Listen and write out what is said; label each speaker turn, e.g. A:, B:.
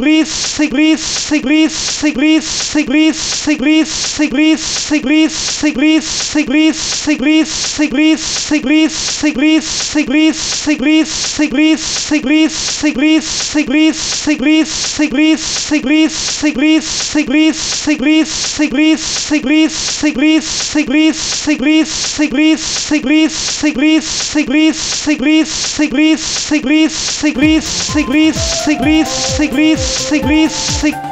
A: Siglis, Siglis, Siglis, Greasy, greasy